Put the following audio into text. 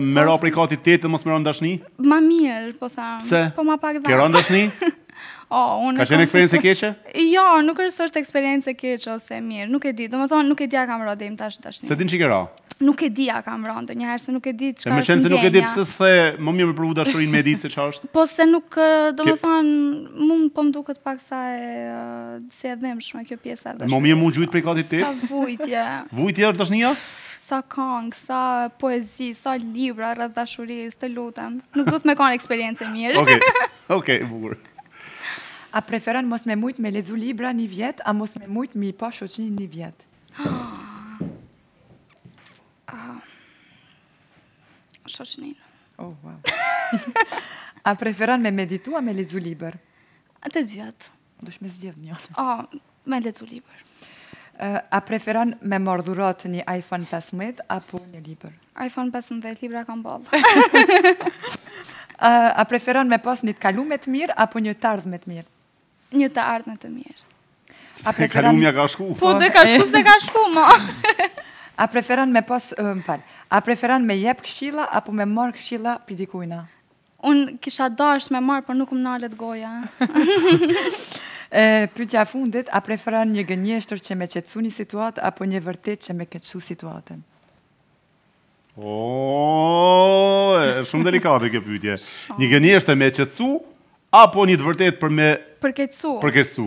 Me ra prej katit tetë a mos me ra në dashni? Ma mirë, po thamë. Pse? Po ma pak dhemb. Ke ra në dashni? O, unë... Ka qenë eksperiencë e keqe? Jo, nuk është as eksperiencë e keqe ose mirë, nuk e di. Domethënë, nuk e di a kam ra deri tash n'dashni. S'e din që ke ra? Nuk e di a kam ra ndonjëherë, se nuk e di çka është ndjenja. E meqenëse nuk e di pse s'the, më mirë me provu dashurinë me ditë se ç'është? Po se nuk, domethënë, mu po më duket paksa si e dhimshme kjo pjesa e dashurisë. Më mirë m'u gjujtë prej katit tetë? Sa vujtje. Vujtje është dashnia? Sa këngë, sa poezi, sa libra rreth dashurisë, të lutem. Nuk duhet me kanë eksperiencë e mirë. Okej. Okay. Okej, okay, bukur. A preferon mos me mujt me lexu libra një vjet, a mos me mujt me pa shoqninë një vjet? Ah. Shoqni. Oh, wow. a preferon me meditu a me lexu libër? A të dyjat. Duhesh me zgjedh një. Oh, me lexu libër. Uh, a preferon me marr dhuratë një iPhone 15 apo një libër? iPhone 15 libra kam boll. a, a preferon me pas një të kaluar të mirë apo një të ardhmë të mirë? Një të ardhme të mirë. A preferon... E kalumja ka shku. Po, dhe ka shku, se ka shku, ma. A preferon me pas, më fal, a preferon me jep këshilla apo me marrë këshilla prej dikujna? Unë kisha dashtë me marrë, por nuk më nalet goja. Pytja e fundit, a preferon një gënjeshtër që me qetsu një situatë, apo një të vërtetë që me keqsu situatën? Oooo, shumë delikate kjo pytje. Një gënjeshtër me qetsu, apo një të vërtetë për me... Përkeqsu. Përkeqsu.